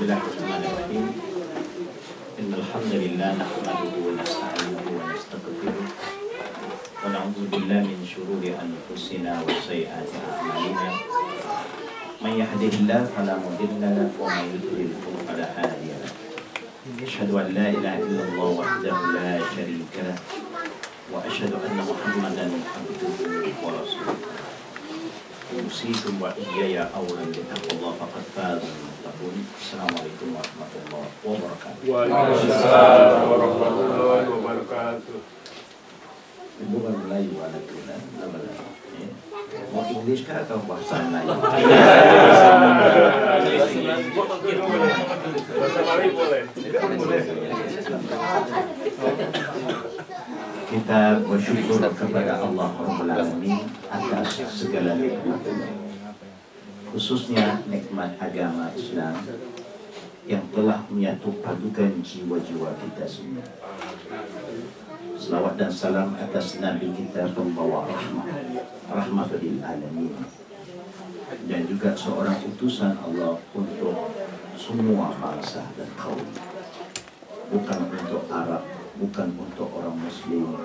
بسم الله الرحمن الرحيم إن الحمد لله نحمده ونستعينه ونستغفره ونعوذ بالله من شرور أنفسنا وسيئات أعمالنا من يهده الله فلا مضل له ومن يضلل فلا هادي له أشهد أن لا إله إلا الله وحده لا شريك له وأشهد أن محمدا عبده ورسوله أوصيكم وإياي أولا بتقوى الله فقد فاز المتقون السلام عليكم ورحمة الله وبركاته Waalaikumsalam warahmatullahi wabarakatuh. bukan Melayu anak kita nama ya. mau English kah atau bahasa Melayu Bahasa Melayu boleh. kita bersyukur kepada Allah Rabbul Alamin atas segala nikmatnya. Khususnya nikmat agama Islam yang telah menyatu padukan jiwa-jiwa kita semua. Selawat dan salam atas Nabi kita pembawa rahmat Rahmat lil alamin. Dan juga seorang utusan Allah untuk semua bangsa dan kaum. Bukan untuk Arab, bukan untuk orang Muslim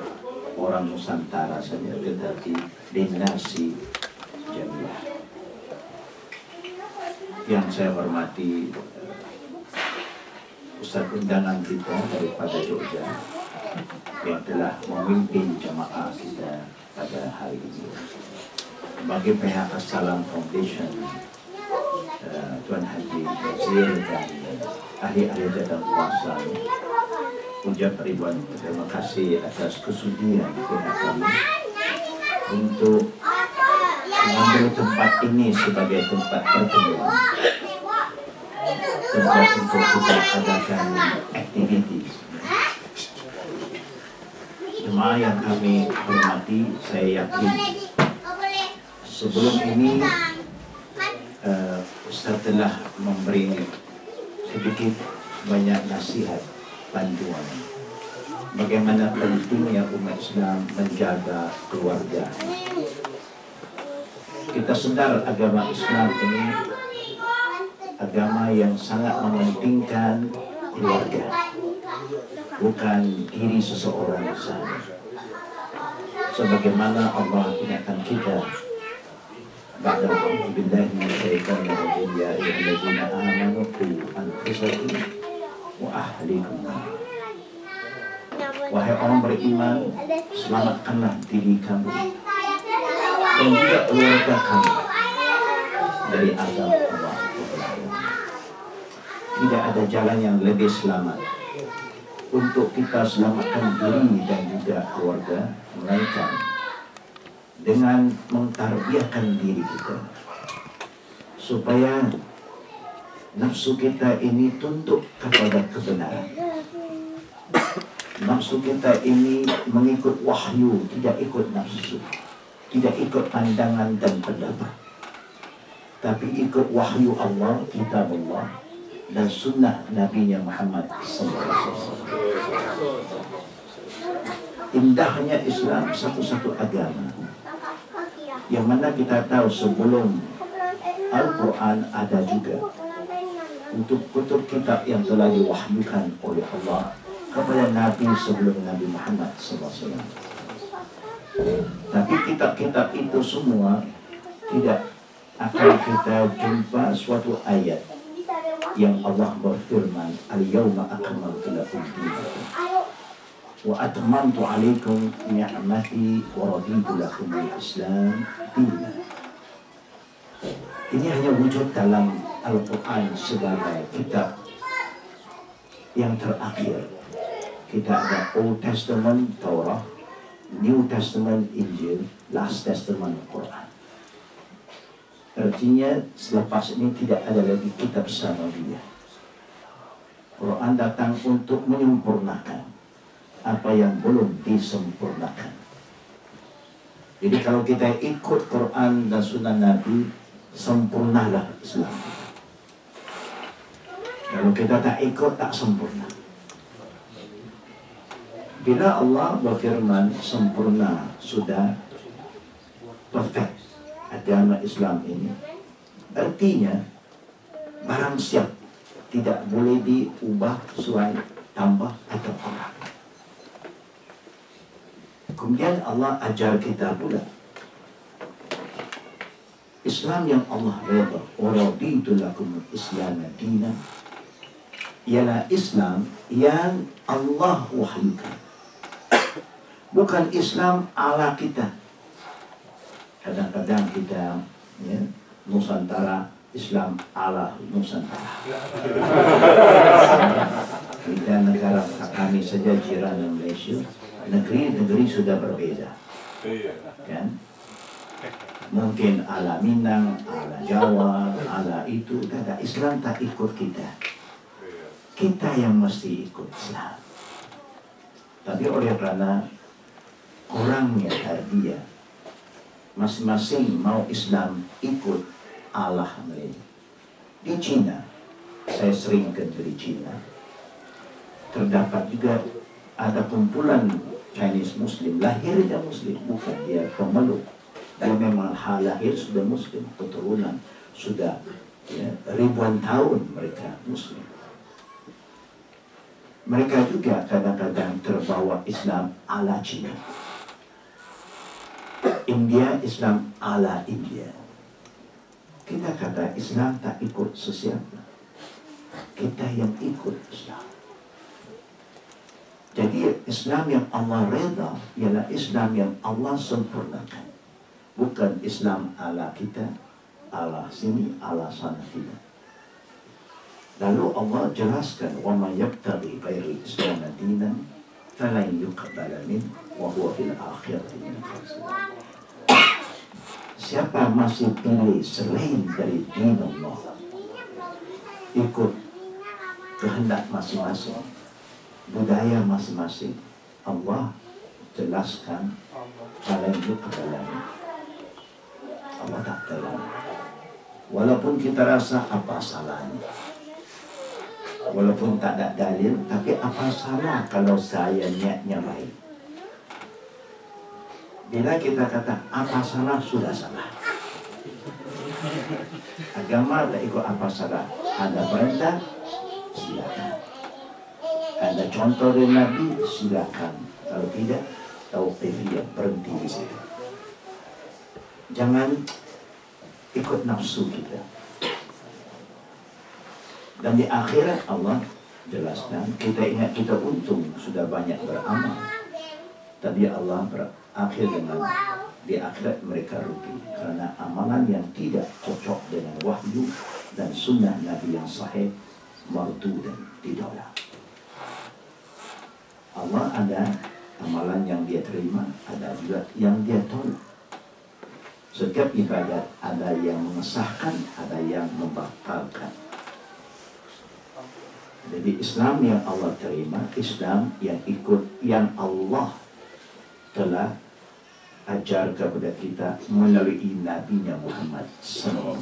Orang Nusantara saja Tetapi dinasti jamiah Yang saya hormati Ustaz undangan kita daripada Jogja yang telah memimpin jemaah kita pada hari ini. Bagi pihak Assalam Foundation, uh, Tuan Haji Wazir dan ahli-ahli jadwal kuasa, ucap ribuan terima kasih atas kesudian pihak kami untuk mengambil tempat ini sebagai tempat pertemuan. Tempat untuk kita adakan aktiviti jemaah yang kami hormati, saya yakin sebelum ini uh, Ustaz telah memberi sedikit banyak nasihat bantuan bagaimana pentingnya umat Islam menjaga keluarga. Kita sedar agama Islam ini agama yang sangat mementingkan keluarga bukan diri seseorang saja. Sebagaimana Allah ingatkan kita Ba'da billahi minasyaitonir rajim ya ayyuhallazina amanu qu anfusakum wa ahlikum Wahai orang beriman, selamatkanlah diri kamu dan juga keluarga kamu dari azab Allah. Tidak ada jalan yang lebih selamat untuk kita selamatkan diri dan juga keluarga melainkan dengan mentarbiahkan diri kita supaya nafsu kita ini tunduk kepada kebenaran. Nafsu kita ini mengikut wahyu tidak ikut nafsu tidak ikut pandangan dan pendapat. Tapi ikut wahyu Allah kitab Allah dan sunnah Nabi Muhammad SAW. Indahnya Islam satu-satu agama. Yang mana kita tahu sebelum Al-Quran ada juga untuk kutub kitab yang telah diwahyukan oleh Allah kepada Nabi sebelum Nabi Muhammad SAW. Tapi kitab-kitab itu semua tidak akan kita jumpa suatu ayat yang Allah berfirman al-yawma akmaltu lakum dinakum wa atmamtu alaikum ni'mati wa raditu lakum al-islam dinan ini hanya wujud dalam Al-Quran sebagai kitab yang terakhir kita ada Old Testament Torah New Testament Injil Last Testament Quran Artinya selepas ini tidak ada lagi kitab samawiyah. Quran datang untuk menyempurnakan apa yang belum disempurnakan. Jadi kalau kita ikut Quran dan Sunnah Nabi, sempurnalah Islam. Kalau kita tak ikut, tak sempurna. Bila Allah berfirman sempurna sudah perfect agama Islam ini artinya barang siap tidak boleh diubah sesuai tambah atau kurang. Kemudian Allah ajar kita pula Islam yang Allah redha waraditu lakum Islam dina ialah Islam yang Allah wahyukan bukan Islam ala kita. Kadang-kadang kita ya, Nusantara Islam ala Nusantara. Kita negara kami saja jiran Malaysia negeri-negeri sudah berbeza. Iya. kan? Mungkin ala Minang, ala Jawa, ala itu kata Islam tak ikut kita. Kita yang mesti ikut Islam. Tapi oleh karena kurangnya tarbiyah masing-masing mau Islam ikut Allah mereka. Di Cina saya sering ke dari Cina terdapat juga ada kumpulan Chinese Muslim lahirnya Muslim bukan dia pemeluk. Dia memang hal lahir sudah Muslim keturunan sudah ya, ribuan tahun mereka Muslim mereka juga kadang-kadang terbawa Islam ala Cina India Islam ala India kita kata Islam tak ikut sesiapa kita yang ikut Islam jadi Islam yang Allah reda ialah Islam yang Allah sempurnakan. Bukan Islam ala kita, ala sini, ala sana tidak. Lalu Allah jelaskan وَمَا يَبْتَغِي غَيْرِ الْإِسْلَامَ دِينًا فَلَنْ يُقْبَلَ مِنْهُ وَهُوَ فِي الْآخِرَةِ مِنَ الْخَاسِرِينَ Siapa masih pilih selain dari din Allah ikut kehendak masing-masing budaya masing-masing Allah jelaskan kalian itu kedalam Allah tak terlalu walaupun kita rasa apa salahnya walaupun tak ada dalil tapi apa salah kalau saya niatnya baik? Bila kita kata apa salah? Sudah salah. Agama tak ikut apa salah. Ada perintah silakan. Ada contoh dari Nabi silakan. Kalau tidak tauqifiyah berhenti di situ. Jangan ikut nafsu kita dan di akhirat Allah jelaskan kita ingat kita untung sudah banyak beramal tapi Allah berakhir dengan di akhirat mereka rugi karena amalan yang tidak cocok dengan wahyu dan sunnah Nabi yang sahih mardu dan ditolak Allah ada amalan yang dia terima, ada juga yang dia tolak. Setiap ibadat ada yang mengesahkan, ada yang membatalkan. Jadi Islam yang Allah terima, Islam yang ikut yang Allah telah ajar kepada kita melalui Nabi Muhammad SAW.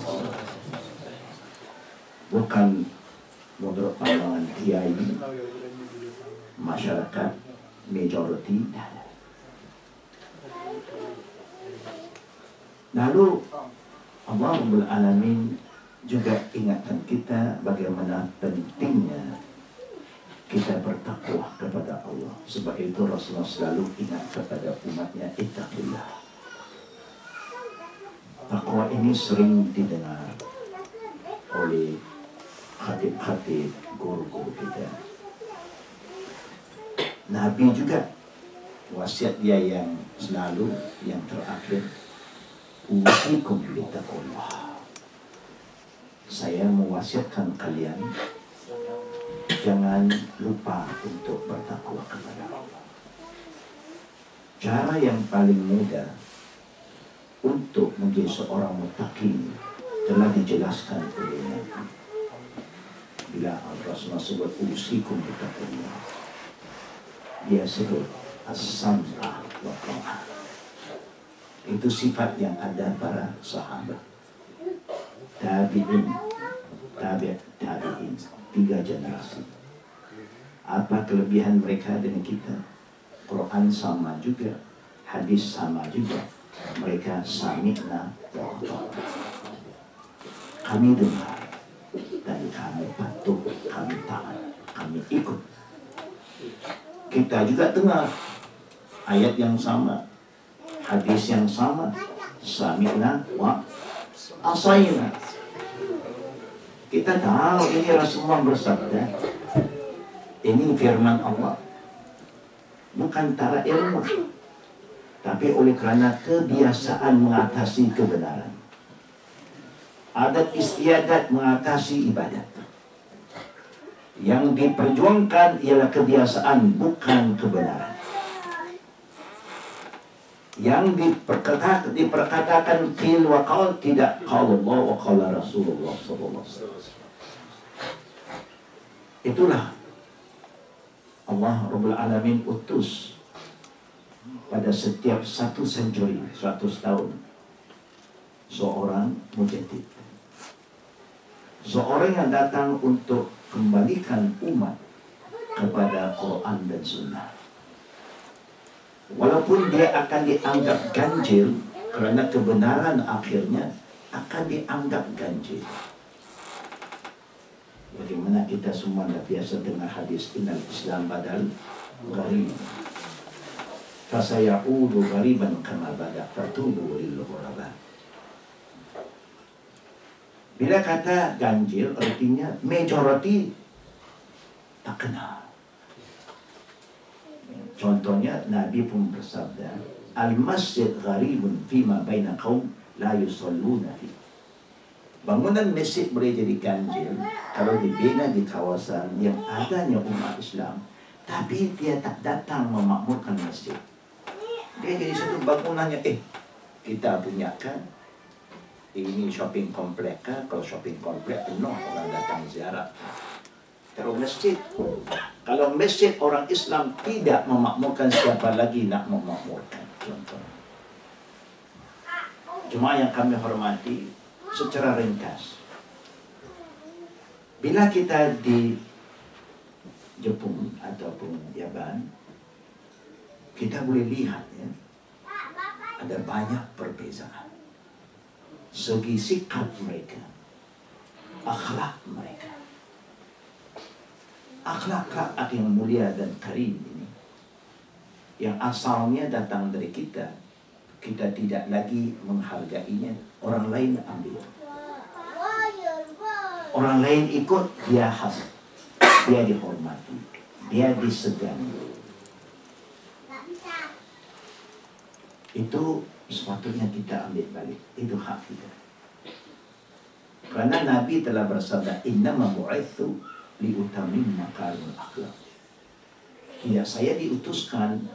Bukan menurut pandangan kiai masyarakat majority Lalu Allah Alamin juga ingatkan kita bagaimana pentingnya kita bertakwa kepada Allah. Sebab itu Rasulullah selalu ingat kepada umatnya ittaqillah. Takwa ini sering didengar oleh khatib-khatib guru-guru kita. Nabi juga wasiat dia yang selalu yang terakhir usikum bitaqullah. Saya mewasiatkan kalian jangan lupa untuk bertakwa kepada Allah. Cara yang paling mudah untuk menjadi seorang mutaqin telah dijelaskan oleh Nabi. Bila Rasulullah sebut usikum bitaqullah dia sebut as-sam'ah wa. Itu sifat yang ada para sahabat. Tabi'in, tabi' tabi'in, tiga generasi. Apa kelebihan mereka dengan kita? Quran sama juga, hadis sama juga. Mereka sami'na wa. Kami dengar dan kami patuh ikut. Kita juga dengar ayat yang sama, hadis yang sama, sami'na wa asaina. Kita tahu ini Rasulullah bersabda, ini firman Allah. Bukan tara ilmu, tapi oleh kerana kebiasaan mengatasi kebenaran. Adat istiadat mengatasi ibadat. Yang diperjuangkan ialah kebiasaan bukan kebenaran. Yang diperkata, diperkatakan qil wa qal tidak qala Allah wa qala Rasulullah sallallahu alaihi wasallam. Itulah Allah Rabbul Alamin utus pada setiap satu century, 100 tahun seorang mujadid. Seorang yang datang untuk kembalikan umat kepada Quran dan Sunnah. Walaupun dia akan dianggap ganjil kerana kebenaran akhirnya akan dianggap ganjil. Bagaimana kita semua dah biasa dengar hadis Innal Islam badal gharib. Fasaya'udu ghariban kama bada Fatubu lil ghuraba. Bila kata ganjil artinya majority tak kenal Contohnya Nabi pun bersabda Al-masjid gharibun fima baina qaum la yusalluna fi Bangunan masjid boleh jadi ganjil kalau dibina di kawasan yang adanya umat Islam tapi dia tak datang memakmurkan masjid. Dia jadi satu bangunannya eh kita punya kan ini shopping komplek kan kalau shopping komplek penuh orang datang ziarah. Kalau masjid kalau masjid orang Islam tidak memakmurkan siapa lagi nak memakmurkan contoh. Cuma yang kami hormati secara ringkas. Bila kita di Jepun ataupun Yaban, kita boleh lihat ya, ada banyak perbezaan. Segi sikap mereka, akhlak mereka. Akhlak-akhlak yang mulia dan karim ini, yang asalnya datang dari kita, kita tidak lagi menghargainya, orang lain ambil. Orang lain ikut, dia khas. Dia dihormati. Dia disegani. Itu sepatutnya kita ambil balik. Itu hak kita. Kerana Nabi telah bersabda, Innama bu'ithu liutamin makarul akhlak. Tidak saya diutuskan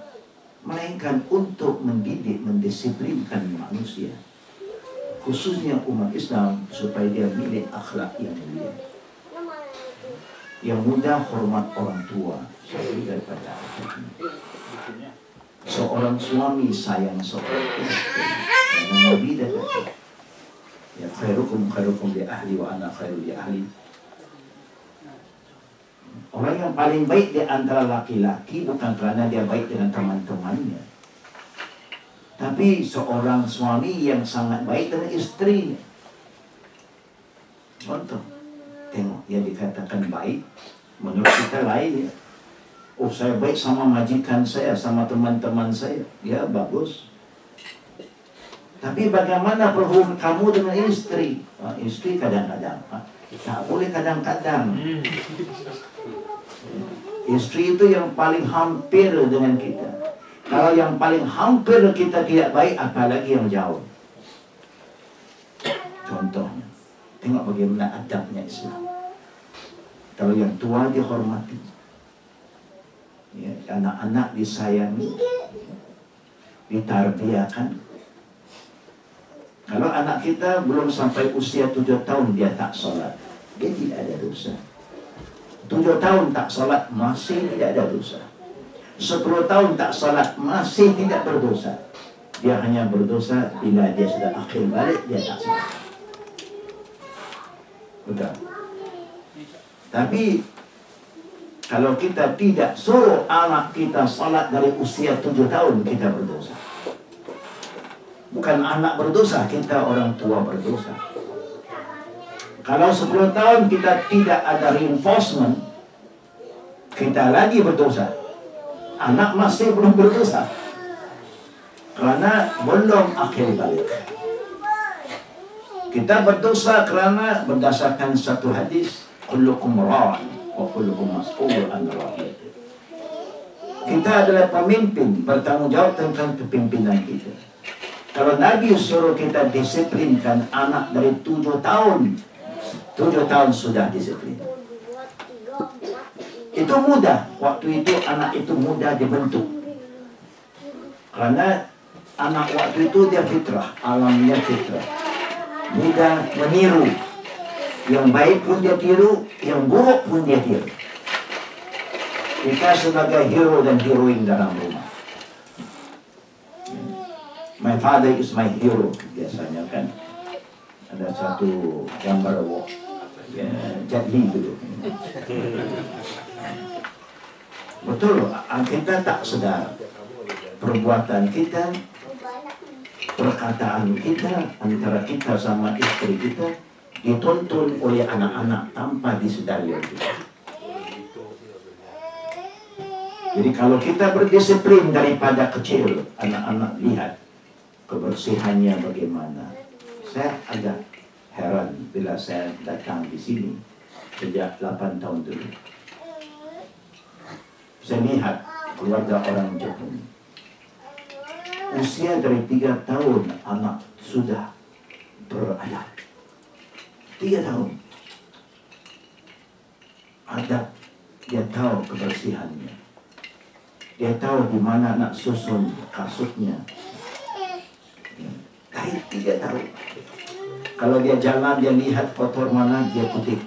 melainkan untuk mendidik, mendisiplinkan manusia khususnya umat Islam supaya dia milik akhlak yang mulia. Yang mudah hormat orang tua satu daripada seorang suami sayang seorang istri. Karena Nabi kata ya khairukum khairukum li ahli wa ana khairu li ahli Orang yang paling baik di antara laki-laki bukan kerana dia baik dengan teman-temannya. Tapi seorang suami yang sangat baik dengan istrinya. Contoh. Tengok yang dikatakan baik. Menurut kita lain ya. Oh saya baik sama majikan saya, sama teman-teman saya. Ya bagus. Tapi bagaimana perhubungan kamu dengan istri? Ah, istri kadang-kadang. Ah, tak boleh kadang-kadang. Istri itu yang paling hampir dengan kita. Kalau yang paling hampir kita tidak baik, apalagi yang jauh. Contohnya, tengok bagaimana adabnya Islam. Kalau yang tua dihormati, ya, anak-anak disayangi, ditarbiakan. Kalau anak kita belum sampai usia tujuh tahun dia tak sholat, dia tidak ada dosa. Tujuh tahun tak sholat masih tidak ada dosa. Sepuluh tahun tak sholat masih tidak berdosa. Dia hanya berdosa bila dia sudah akhir balik dia tak sholat. Betul. Tapi kalau kita tidak suruh anak kita sholat dari usia tujuh tahun kita berdosa. Bukan anak berdosa, kita orang tua berdosa. Kalau 10 tahun kita tidak ada reinforcement, kita lagi berdosa. Anak masih belum berdosa. Karena belum akhir balik. Kita berdosa kerana berdasarkan satu hadis kullukum ra'in wa kullukum mas'ul an. Kita adalah pemimpin bertanggung jawab tentang kepimpinan kita. Kalau Nabi suruh kita disiplinkan anak dari tujuh tahun, tujuh tahun sudah disiplin. Itu mudah. Waktu itu anak itu mudah dibentuk. Karena anak waktu itu dia fitrah, alamnya fitrah. Mudah meniru. Yang baik pun dia tiru, yang buruk pun dia tiru. Kita sebagai hero dan heroin dalam rumah. My father is my hero biasanya kan. Ada satu gambar. Ya, Jet Li dulu. Betul, kita tak sedar perbuatan kita, perkataan kita, antara kita sama istri kita ditonton oleh anak-anak tanpa kita. Jadi kalau kita berdisiplin daripada kecil, anak-anak lihat kebersihannya bagaimana. Saya agak heran bila saya datang di sini sejak 8 tahun dulu. Saya lihat keluarga orang Jepun. Usia dari tiga tahun anak sudah beradab. Tiga tahun. Adab, dia tahu kebersihannya. Dia tahu di mana nak susun kasutnya. Dari tiga tahun. Kalau dia jalan, dia lihat kotor mana, dia kutip.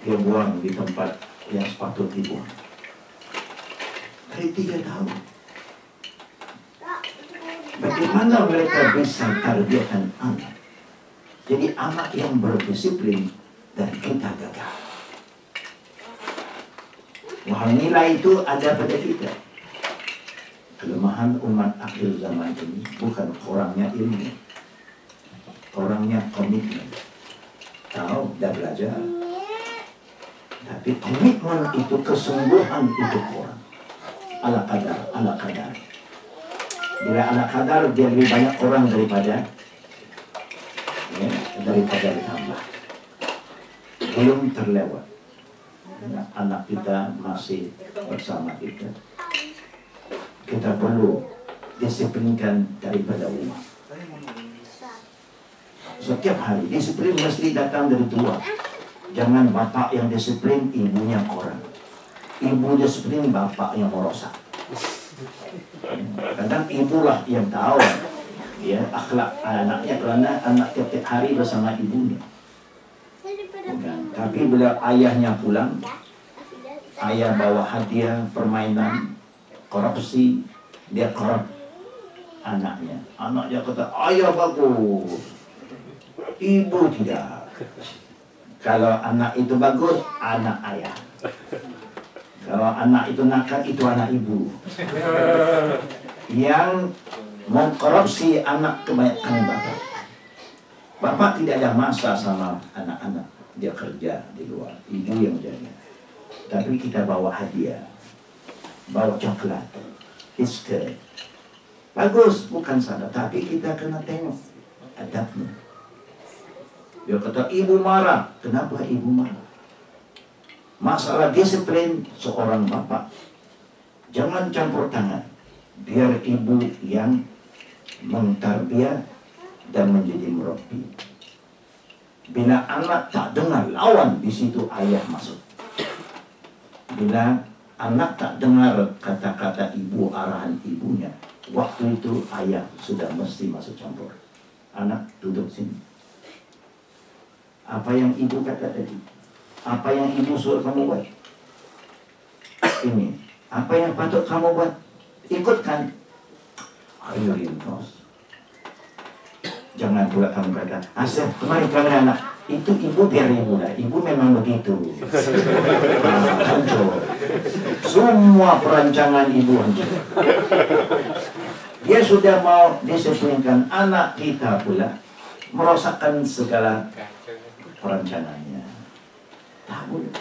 Dia buang di tempat yang sepatut dibuang. Dari tiga tahun. Bagaimana mereka bisa tarbiatan anak? Jadi anak yang berdisiplin dan kita gagal. Wah nilai itu ada pada kita. Kelemahan umat akhir zaman ini bukan kurangnya ilmu, orangnya komitmen. Tahu, dah belajar. Tapi komitmen itu kesungguhan itu kurang. Ala kadar, ala kadar. Bila ala kadar dia lebih banyak orang daripada ya, daripada ditambah. Belum terlewat. Ya, anak kita masih bersama kita. Kita perlu disiplinkan daripada rumah. Setiap hari disiplin mesti datang dari tua. Jangan bapak yang disiplin, ibunya koran. Ibu disiplin, bapak yang merosak. Kadang ibulah yang tahu ya akhlak anaknya karena anak tiap hari bersama ibunya. Bukan. Tapi bila ayahnya pulang, ayah bawa hadiah, permainan, korupsi, dia korup anaknya. Anaknya kata, ayah bagus, ibu tidak. Kalau anak itu bagus, anak ayah. Kalau anak itu nakal, itu anak ibu. Yang mengkorupsi anak kebanyakan bapak. Bapak tidak ada masa sama anak-anak. Dia kerja di luar. Ibu yang jaga. Tapi kita bawa hadiah. Bawa coklat. Biskuit. Bagus, bukan salah. Tapi kita kena tengok adabnya. Dia kata, ibu marah. Kenapa ibu marah? Masalah disiplin seorang bapak. Jangan campur tangan. Biar ibu yang mengtarbiah dan menjadi murabi. Bila anak tak dengar lawan di situ ayah masuk. Bila anak tak dengar kata-kata ibu arahan ibunya, waktu itu ayah sudah mesti masuk campur. Anak duduk sini. Apa yang ibu kata tadi? Apa yang ibu suruh kamu buat? Ini. Apa yang patut kamu buat? Ikutkan. Ayo. Jangan pula kamu kata, Asal kemari kalian anak. Itu ibu biar ibu lah. Ibu memang begitu. Nah, hancur. Semua perancangan ibu hancur. Dia sudah mau disiplinkan anak kita pula merosakkan segala perancangannya. Tak boleh.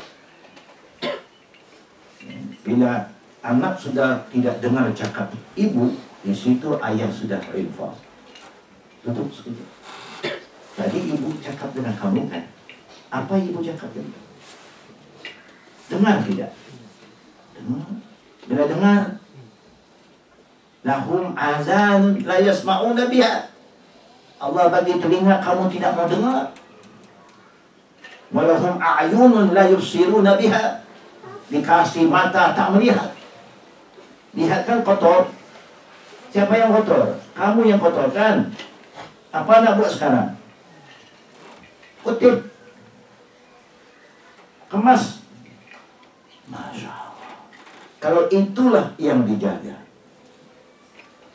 Bila anak sudah tidak dengar cakap ibu, di situ ayah sudah reinforce. Tutup sekejap. Tadi ibu cakap dengan kamu kan? Apa ibu cakap dengan kamu? Dengar tidak? Dengar. Bila dengar, lahum azan la yasma'una biha. Allah bagi telinga kamu tidak mau dengar. Walahum a'yunun la yubsiruna biha. Dikasih mata tak melihat. Lihat kan kotor. Siapa yang kotor? Kamu yang kotor kan? Apa nak buat sekarang? Kutip. Kemas. Masya Allah. Kalau itulah yang dijaga.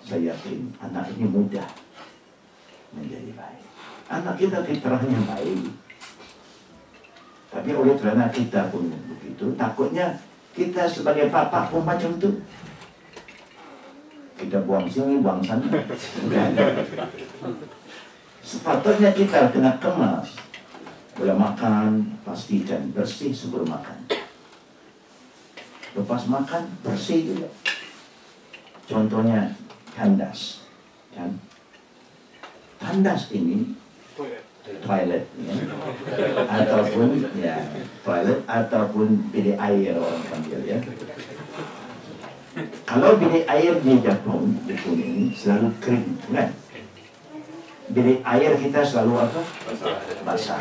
Saya yakin anak ini mudah menjadi baik. Anak kita fitrahnya baik. Tapi oleh kerana kita pun begitu, takutnya kita sebagai bapak pun macam tu. Kita buang sini, buang sana. Sepatutnya kita kena kemas. Bila makan, pastikan bersih sebelum makan. Lepas makan, bersih juga. Contohnya, tandas. Kan? Tandas ini toilet ya. ataupun ya toilet ataupun bilik air orang panggil ya. Kalau bilik air di Jepun di sini selalu kering kan? Bilik air kita selalu apa? Basah.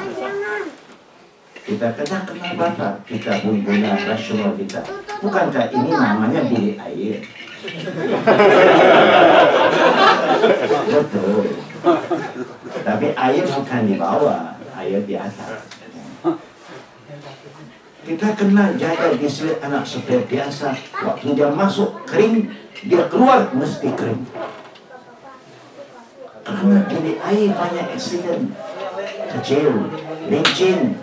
Kita kena kena bakar kita pun guna rasional kita. Bukankah ini namanya bilik air betul tapi air bukan di bawah, air di atas. Kita kena jaga disiplin anak seperti biasa. Waktu dia masuk kering, dia keluar mesti kering. Karena jadi air banyak accident. Kecil, licin,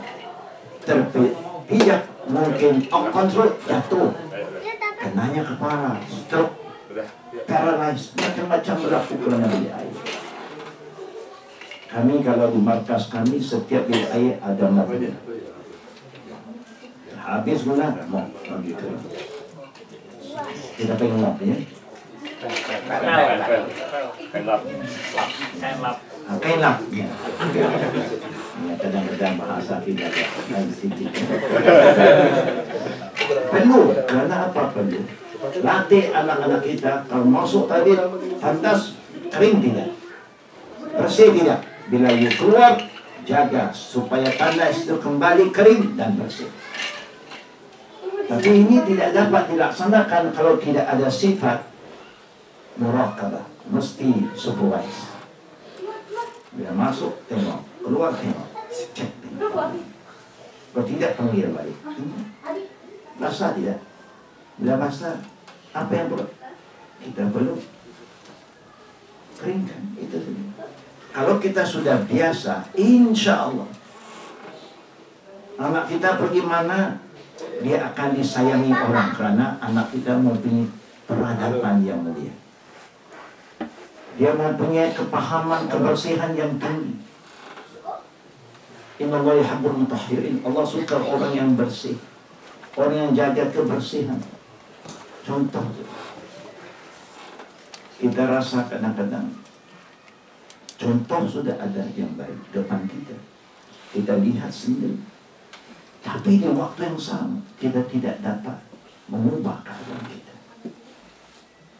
terpijak, mungkin out control, jatuh. Kenanya kepala, stroke, paralyzed, macam-macam berlaku kerana di air. Kami kalau di markas kami setiap air ada mopnya. Habis guna mop ambil ke. Kita pengen mop ya. Ah, Kain lap. Ya. Ya, kadang-kadang bahasa lain sedikit. Perlu, kerana apa perlu? Latih anak-anak kita kalau masuk tadi tandas kering tidak, bersih tidak. Bila you keluar, jaga supaya tandas itu kembali kering dan bersih. Tapi ini tidak dapat dilaksanakan kalau tidak ada sifat muraqabah, mesti supervise. Bila masuk, tengok. Keluar, tengok. Cek, tengok. Kalau tidak, panggil balik. Basah tidak? Bila basah, apa yang perlu? Kita perlu keringkan. Itu saja. Kalau kita sudah biasa, insya Allah anak kita pergi mana, dia akan disayangi orang karena anak kita mempunyai peradaban yang mulia. Dia mempunyai kepahaman kebersihan yang tinggi. Inna Allah yahabbul mutahhirin. Allah suka orang yang bersih. Orang yang jaga kebersihan. Contoh. Kita rasa kadang-kadang Contoh sudah ada yang baik depan kita. Kita lihat sendiri. Tapi di waktu yang sama, kita tidak dapat mengubah keadaan kita.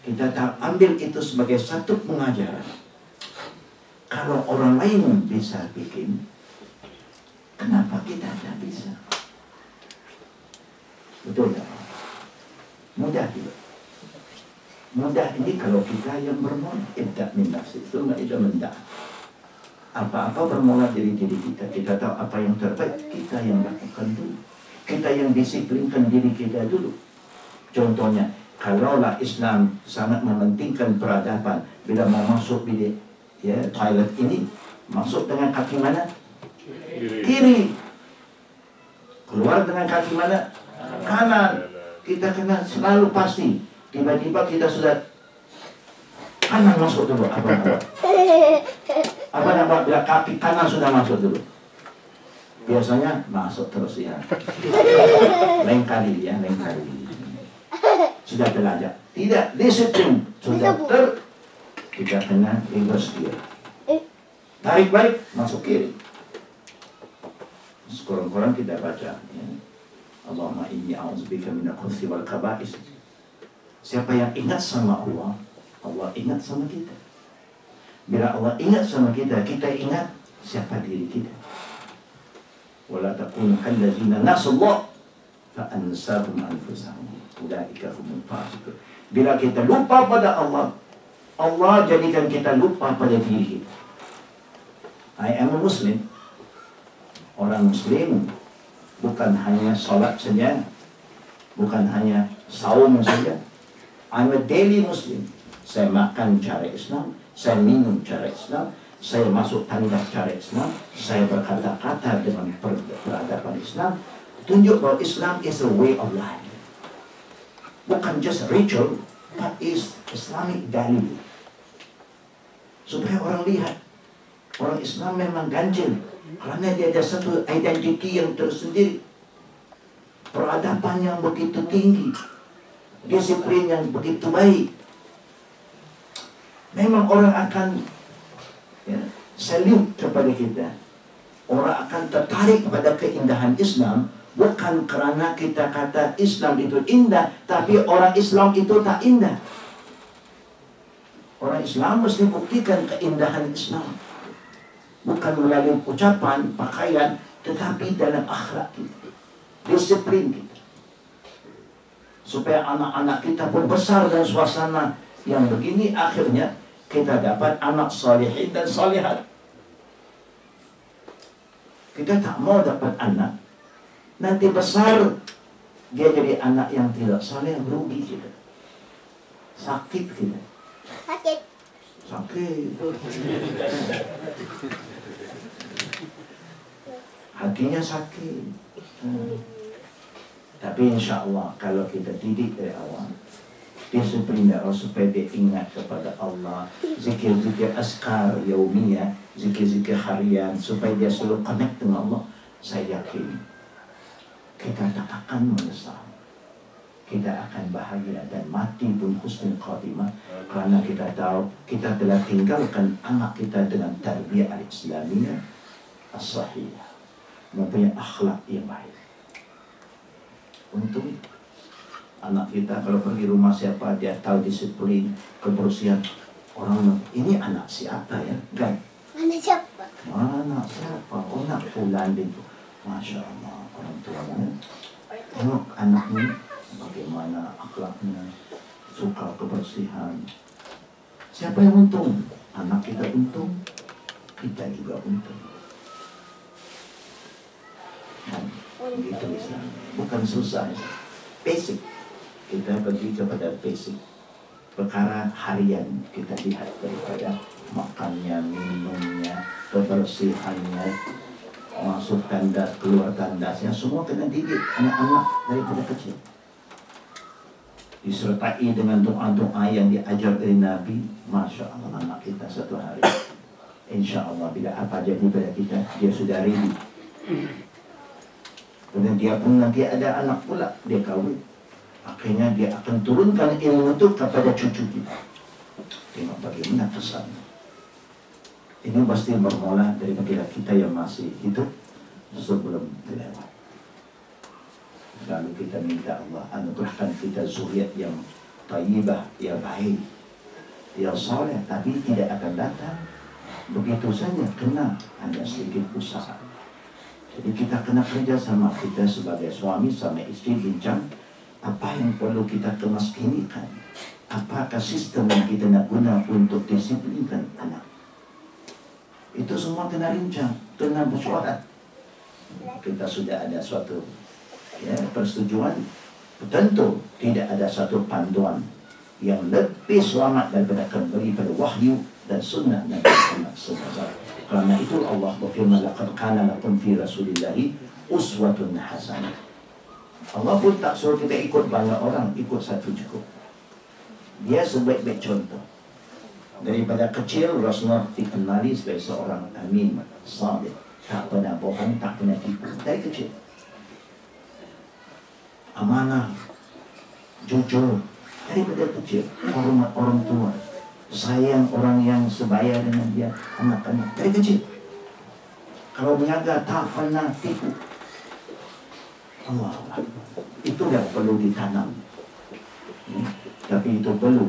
Kita tak ambil itu sebagai satu pengajaran. Kalau orang lain bisa bikin, kenapa kita tidak bisa? Betul tak? Mudah tidak? Mudah ini kalau kita yang bermula Ibda min nafsi. Thumma ida mendah. Apa-apa bermula dari diri kita. Kita tahu apa yang terbaik. Kita yang lakukan dulu. Kita yang disiplinkan diri kita dulu. Contohnya Kalaulah Islam sangat mementingkan peradaban Bila mau masuk bilik ya, toilet ini Masuk dengan kaki mana? Kiri. Keluar dengan kaki mana? Kanan Kita kena selalu pasti tiba-tiba kita sudah kanan masuk dulu apa nama apa nama bila kaki kanan sudah masuk dulu biasanya masuk terus ya lain kali ya lain kali sudah belajar. Tidak disiplin, sudah ter kita kena reverse gear. Tarik balik, masuk kiri. Sekurang-kurang kita baca. Ya. Allahumma inni a'udzubika min al-khuthi wal kaba'is. Siapa yang ingat sama Allah, Allah ingat sama kita. Bila Allah ingat sama kita, kita ingat siapa diri kita. Wala takunu kallazina nasallah fa'ansahum anfusahum. Ulaika humul fasiqun. Bila kita lupa pada Allah, Allah jadikan kita lupa pada diri kita. I am a Muslim. Orang Muslim bukan hanya sholat saja, bukan hanya saum saja. I'm a daily Muslim. Saya makan cara Islam, saya minum cara Islam, saya masuk tanda cara Islam, saya berkata-kata dengan per- peradaban Islam. Tunjuk bahwa Islam is a way of life. Bukan just ritual, but is Islamic value. Supaya orang lihat, orang Islam memang ganjil. Karena dia ada satu identiti yang tersendiri. Peradaban yang begitu tinggi. Disiplin yang begitu baik. Memang orang akan ya, kepada kita. Orang akan tertarik kepada keindahan Islam bukan kerana kita kata Islam itu indah, tapi orang Islam itu tak indah. Orang Islam mesti buktikan keindahan Islam. Bukan melalui ucapan, pakaian, tetapi dalam akhlak kita. Disiplin kita. Supaya anak-anak kita pun besar dan suasana yang begini akhirnya kita dapat anak salihin dan salihat. Kita tak mau dapat anak. Nanti besar dia jadi anak yang tidak saleh, rugi kita. Sakit kita. Sakit. Sakit. Hatinya sakit. Hmm. Tapi insya Allah kalau kita didik dari awal, disiplin dari awal supaya dia ingat kepada Allah, zikir-zikir askar yaumiyah, zikir-zikir harian, supaya dia selalu connect dengan Allah, saya yakin kita tak akan menyesal. Kita akan bahagia dan mati pun husnul khatimah kerana kita tahu kita telah tinggalkan anak kita dengan tarbiyah al-islamiyah as-sahihah mempunyai akhlak yang baik. Untung anak kita kalau pergi rumah siapa dia tahu disiplin kebersihan. Orang ini anak siapa ya? Kan? Mana siapa? mana siapa? Oh nak pulang itu. Masya Allah orang tuanya tengok anaknya bagaimana akhlaknya suka kebersihan. Siapa yang untung? Anak kita untung kita juga untung begitu Islam bukan susah basic kita pergi kepada basic perkara harian kita lihat daripada makannya, minumnya, kebersihannya, masuk tandas, keluar tandasnya, semua kena didik anak-anak daripada kecil. Disertai dengan doa-doa yang diajar dari Nabi, Masya Allah anak kita satu hari. Insya Allah bila apa jadi pada kita, dia sudah ready. Kemudian dia pun nanti ada anak pula, dia kahwin. Akhirnya dia akan turunkan ilmu itu kepada cucu kita. Tengok bagaimana kesan. Ini pasti bermula daripada kita yang masih hidup sebelum terlewat. Lalu kita minta Allah anugerahkan kita zuriat yang tayyibah, yang baik, yang soleh, tapi tidak akan datang begitu saja kena ada sedikit usaha. Jadi kita kena kerja sama kita sebagai suami sama istri bincang apa yang perlu kita kemaskinikan? Apakah sistem yang kita nak guna untuk disiplinkan anak? Itu semua kena rincang kena bersuara. Kita sudah ada suatu ya, persetujuan. Tentu tidak ada satu panduan yang lebih selamat daripada kembali pada wahyu dan sunnah Nabi Muhammad SAW. Karena itu Allah berfirman, "Laqad kana lakum fi Rasulillahi uswatun hasanah." Allah pun tak suruh kita ikut banyak orang, ikut satu cukup. Dia sebaik-baik contoh. Daripada kecil Rasulullah dikenali sebagai seorang amin, sadiq, tak pernah bohong, tak pernah tipu. Dari kecil. Amanah, jujur, sayang orang yang sebaya dengan dia anak-anak dari kecil. Kalau menjaga tak pernah tipu. Allah itu yang perlu ditanam. Hmm. tapi itu perlu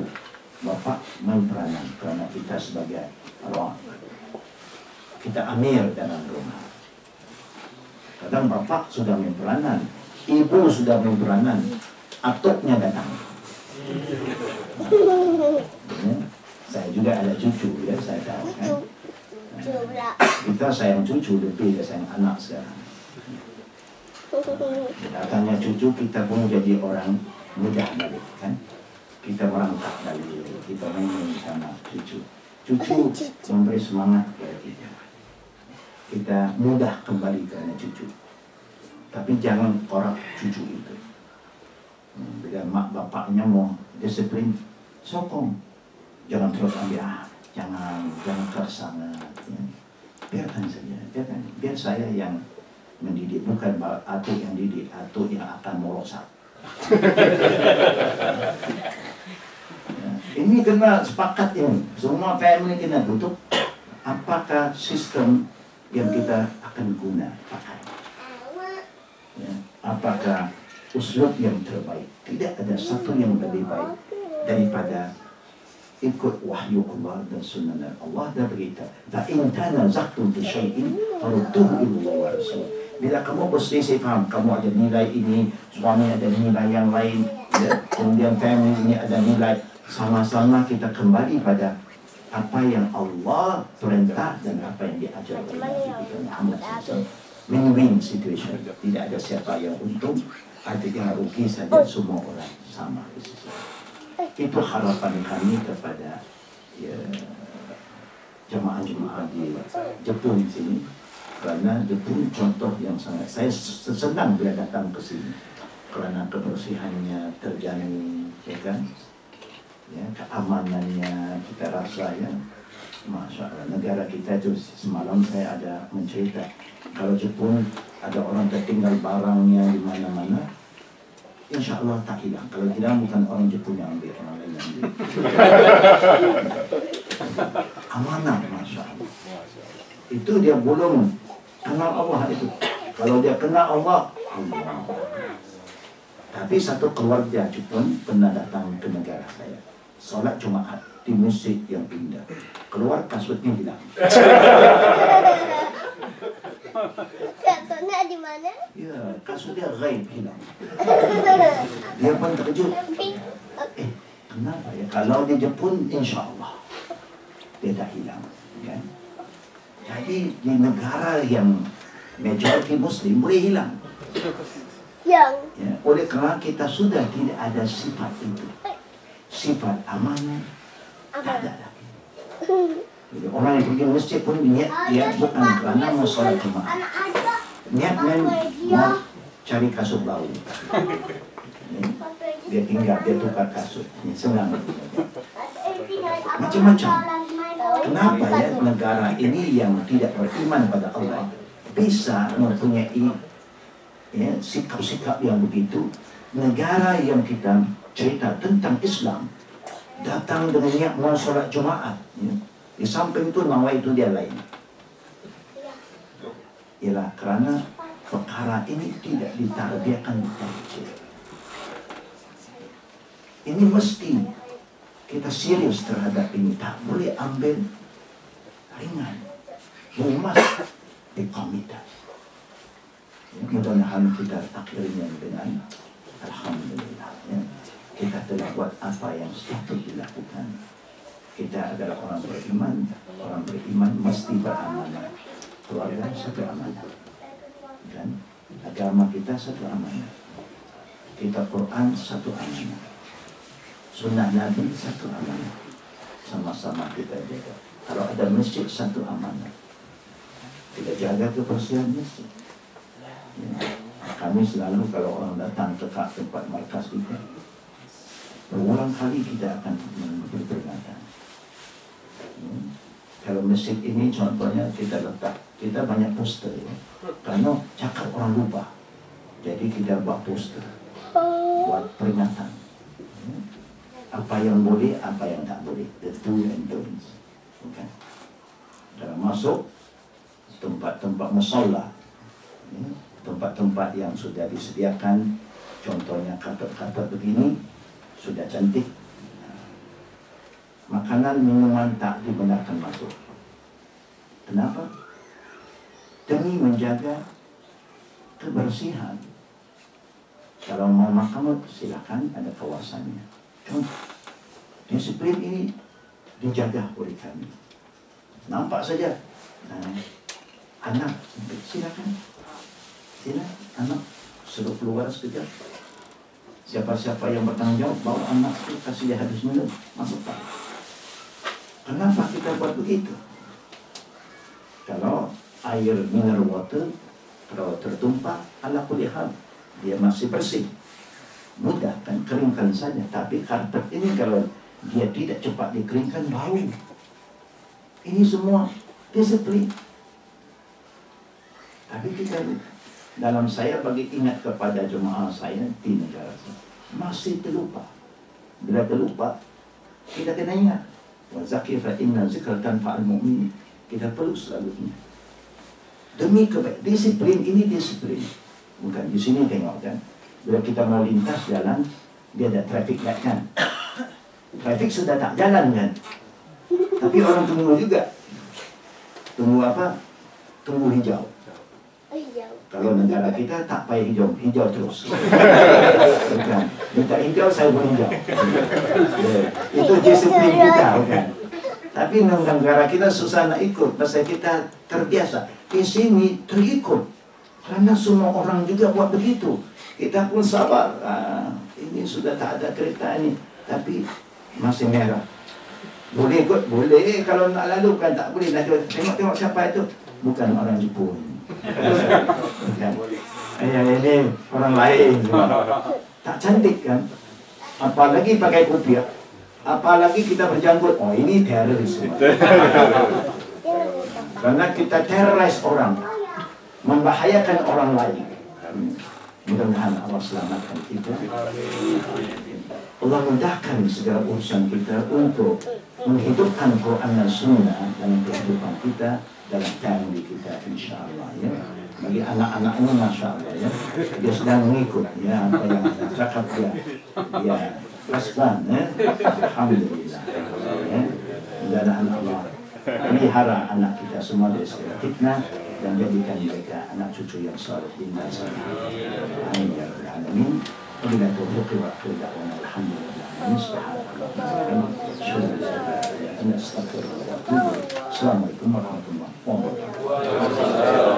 Bapak main peranan kerana kita sebagai orang kita amir dalam rumah. Kadang Bapak sudah main peranan Ibu sudah main peranan Atuknya datang saya juga ada cucu ya saya tahu kan? Jumlah. kita sayang cucu lebih dari sayang anak sekarang. Datangnya cucu kita pun jadi orang mudah balik kan? Kita merangkak dari kita main sama cucu. Cucu memberi semangat kepada kita. Kita mudah kembali kerana cucu. Tapi jangan korak cucu itu. Hmm, bila mak bapaknya mau disiplin sokong jangan terus ambil ah jangan jangan keras ya. biarkan saja biarkan. Biar saya yang mendidik bukan atuk yang didik atuk yang akan merosak Ya, ini kena sepakat ini. Semua family kena tutup apakah sistem yang kita akan guna pakai. Ya, apakah uslub yang terbaik? Tidak ada satu yang lebih baik daripada ikut wahyu Allah dan sunnah Allah dan berita fa in tanaza'tum fi syai'in farudduhu ila Allah wa rasul bila kamu berselisih faham kamu ada nilai ini suami ada nilai yang lain ya, kemudian family ini ada nilai sama-sama kita kembali pada apa yang Allah perintah dan apa yang diajar oleh Nabi kita Muhammad win-win situation. Tidak ada siapa yang untung ada yang rugi saja semua orang sama di sisi itu harapan kami kepada ya, jemaah-jemaah di Jepun sini. Kerana Jepun contoh yang sangat saya senang bila datang ke sini. Kerana kebersihannya terjamin ya kan? Ya keamanannya kita rasa ya. Masya Allah negara kita itu semalam saya ada mencerita. Kalau Jepun ada orang tertinggal barangnya di mana-mana Insya Allah tak hilang. Kalau hilang bukan orang Jepun yang ambil, orang lain yang ambil. Amanah, Masya Allah. Itu dia belum kenal Allah itu. Kalau dia kenal Allah, Allah. Tapi satu keluarga Jepun pernah datang ke negara saya. Solat Jumaat di masjid yang indah. Keluar kasutnya hilang. Di mana? Ya, kasut dia gaib hilang. Dia pun terkejut. Eh, kenapa ya? Kalau di Jepun, insya Allah dia tak hilang. Kan? Jadi di negara yang majoriti Muslim boleh hilang. Yang Ya, oleh kerana kita sudah tidak ada sifat itu. Sifat amanah tak ada lagi. Jadi orang yang pergi masjid pun niat dia bukan kerana mau solat Jumaat. Niatnya mau cari kasut baru. Dia tinggal, dia tukar kasut. Ya, senang. Macam-macam. Kenapa ya negara ini yang tidak beriman pada Allah bisa mempunyai ya, sikap-sikap yang begitu negara yang kita cerita tentang Islam datang dengan niat mau sholat Jumaat ya. di samping itu nawa itu dia lain ialah kerana perkara ini tidak ditarbiakan kecil ini mesti kita serius terhadap ini. Tak boleh ambil ringan. Rumas dikomitas ya, mudah-mudahan kita akhirnya dengan Alhamdulillah ya. kita telah buat apa yang sepatut dilakukan. Kita adalah orang beriman. Orang beriman mesti beramanah keluarga satu amanah. Dan agama kita satu amanah. Kita Quran satu amanah. Sunnah Nabi satu amanah. Sama-sama kita jaga. Kalau ada masjid satu amanah. Kita jaga kebersihan masjid. Ya. kami selalu kalau orang datang ke tempat markas kita berulang kali kita akan memberi peringatan Kalau masjid ini contohnya kita letak kita banyak poster ya karena cakap orang lupa jadi kita buat poster buat peringatan apa yang boleh, apa yang tak boleh. The do and don'ts. Okay. Dalam masuk tempat-tempat musola, tempat-tempat yang sudah disediakan, contohnya karpet-karpet begini, sudah cantik. Makanan, minuman tak dibenarkan masuk. Kenapa? Demi menjaga kebersihan. Kalau mau makan, silakan ada kawasannya. Contoh, disiplin ini dijaga oleh kami. Nampak saja. Nah, anak, silakan. Silakan, anak suruh keluar sekejap. Siapa-siapa yang bertanggung jawab bawa anak itu kasih dia habis minum, masuk pak. Kenapa kita buat begitu? Kalau air mineral water kalau tertumpah ala kulli hal dia masih bersih. Mudah kan keringkan saja. Tapi karpet ini kalau dia tidak cepat dikeringkan bau. Ini semua disiplin tapi kita dalam saya bagi ingat kepada jemaah saya di negara saya masih terlupa. Bila terlupa kita kena ingat wa zakir fa inna zikra tanfa'al mu'min kita perlu selalu ingat demi kebaik disiplin ini disiplin. Bukan di sini tengok kan? Bila kita mau lintas jalan dia ada traffic light kan? Traffic sudah tak jalan kan? Tapi orang tunggu juga. Tunggu apa? Tunggu hijau. Kalau negara kita tak payah hijau hijau terus. Bukan. Minta hijau saya berhijau Ya, itu disiplin kita bukan. Tapi negara kita susah nak ikut pasal kita terbiasa. Di sini terikut. Karena semua orang juga buat begitu. Kita pun sabar. Ah, ini sudah tak ada kereta ini tapi masih merah. Boleh ikut? Boleh. Kalau nak lalu kan tak boleh. Tengok-tengok siapa itu? Bukan orang Jepun yang ini orang lain. Tak cantik kan? Apalagi pakai kopiah. Apalagi kita berjanggut oh ini teroris karena kita terrorize orang. Membahayakan orang lain. Mudah-mudahan Allah selamatkan kita. Allah mudahkan segala urusan kita untuk menghidupkan Quran dan Sunnah dalam kehidupan kita dalam family kita insya Allah ya. Bagi anak-anak ini masya Allah ya. Dia sedang mengikut ya apa yang saya cakap dia dia pasban ya. Alhamdulillah ya. Mudah-mudahan Allah pelihara anak kita semua dari segala fitnah dan jadikan mereka anak cucu yang saleh di masa Amin ya rabbal alamin. Wabillahi taufiq wa akhiru da'wana alhamdulillah. Assalamualaikum warahmatullahi wabarakatuh. Assalamualaikum warahmatullahi wabarakatuh. 本部。